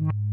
Mm-hmm.